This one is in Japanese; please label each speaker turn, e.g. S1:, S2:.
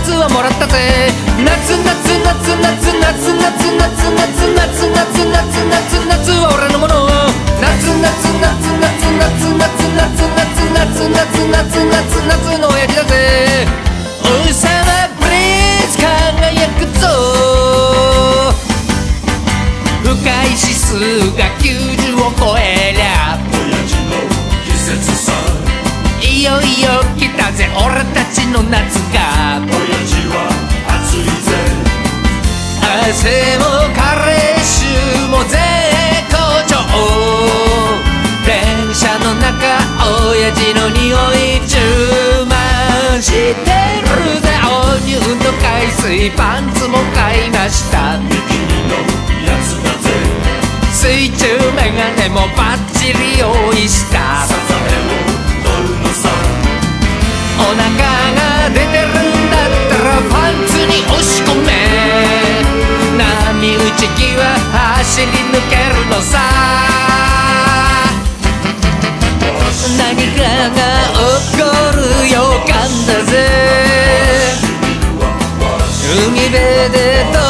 S1: ぜ。夏夏夏夏夏夏夏夏夏夏夏夏夏は俺のもの夏夏夏夏夏夏夏夏夏夏夏夏夏の親父だぜ王様プリンス輝くぞ深い指数が90を超え俺たちの夏が
S2: 親父は暑いぜ
S1: 汗も加齢臭も絶好調電車の中親父の匂い充満してるぜ。お乳の海水パンツも買いました。
S2: ビキニのやつだぜ。
S1: 水中メガネもバッチリ用意した。vedete